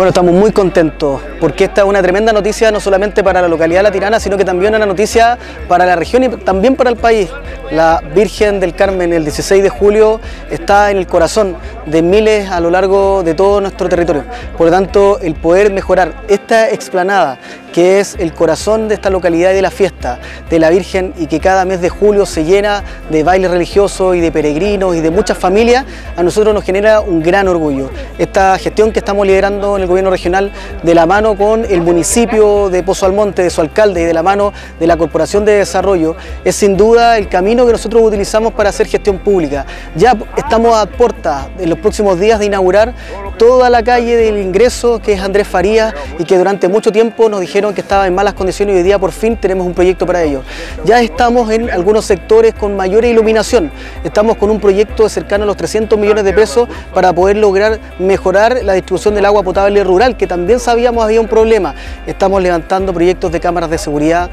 Bueno, estamos muy contentos porque esta es una tremenda noticia no solamente para la localidad latinana, sino que también una noticia para la región y también para el país. La Virgen del Carmen el 16 de julio está en el corazón de miles a lo largo de todo nuestro territorio. Por lo tanto, el poder mejorar esta explanada que es el corazón de esta localidad y de la fiesta de la Virgen y que cada mes de julio se llena de baile religioso y de peregrinos y de muchas familias, a nosotros nos genera un gran orgullo. Esta gestión que estamos liderando en el gobierno regional de la mano con el municipio de Pozo Almonte, de su alcalde y de la mano de la Corporación de Desarrollo, es sin duda el camino que nosotros utilizamos para hacer gestión pública. Ya estamos a puerta en los próximos días de inaugurar toda la calle del ingreso que es Andrés Farías y que durante mucho tiempo nos dijeron que estaba en malas condiciones y hoy día por fin tenemos un proyecto para ello. Ya estamos en algunos sectores con mayor iluminación, estamos con un proyecto de cercano a los 300 millones de pesos para poder lograr mejorar la distribución del agua potable rural, que también sabíamos había un problema. Estamos levantando proyectos de cámaras de seguridad,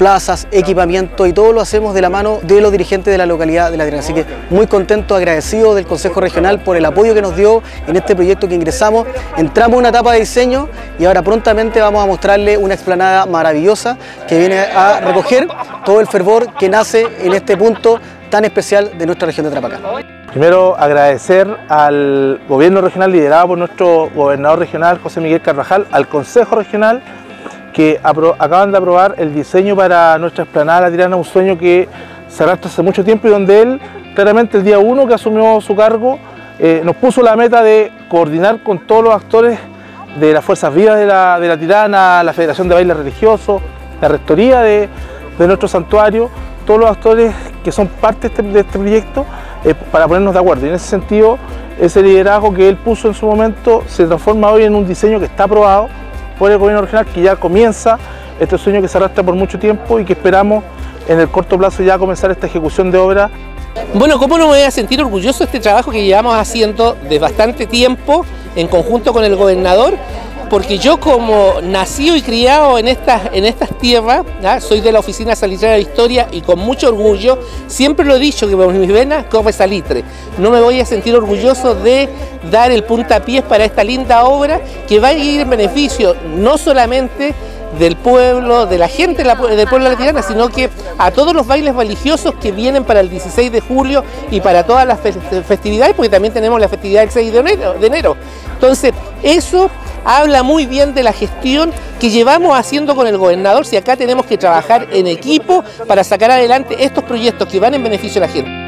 plazas, equipamiento y todo lo hacemos de la mano de los dirigentes de la localidad de La Triana. Así que muy contento, agradecido del Consejo Regional por el apoyo que nos dio en este proyecto que ingresamos. Entramos en una etapa de diseño y ahora prontamente vamos a mostrarle una explanada maravillosa que viene a recoger todo el fervor que nace en este punto tan especial de nuestra región de Trapacá. Primero agradecer al gobierno regional liderado por nuestro gobernador regional José Miguel Carvajal, al Consejo Regional que acaban de aprobar el diseño para nuestra explanada La Tirana, un sueño que se arrastra hace mucho tiempo y donde él, claramente el día uno que asumió su cargo, eh, nos puso la meta de coordinar con todos los actores de las Fuerzas Vivas de la, Tirana, la Federación de Bailes Religiosos, la Rectoría de, nuestro santuario, todos los actores que son parte de este, este proyecto eh, para ponernos de acuerdo. Y en ese sentido, ese liderazgo que él puso en su momento se transforma hoy en un diseño que está aprobado por el gobierno regional que ya comienza este sueño que se arrastra por mucho tiempo y que esperamos en el corto plazo ya comenzar esta ejecución de obra. Bueno, ¿cómo no me voy a sentir orgulloso de este trabajo que llevamos haciendo de bastante tiempo en conjunto con el gobernador porque yo como nacido y criado en estas, en estas tierras, soy de la Oficina Salitrera de Historia y con mucho orgullo, siempre lo he dicho que por mis venas corre salitre. No me voy a sentir orgulloso de dar el puntapié para esta linda obra que va a ir en beneficio no solamente del pueblo, de la gente del pueblo de la Tirana, sino que a todos los bailes religiosos que vienen para el 16 de julio y para todas las festividades, porque también tenemos la festividad del 6 de enero. De enero. Entonces, eso habla muy bien de la gestión que llevamos haciendo con el gobernador, si acá tenemos que trabajar en equipo para sacar adelante estos proyectos que van en beneficio de la gente.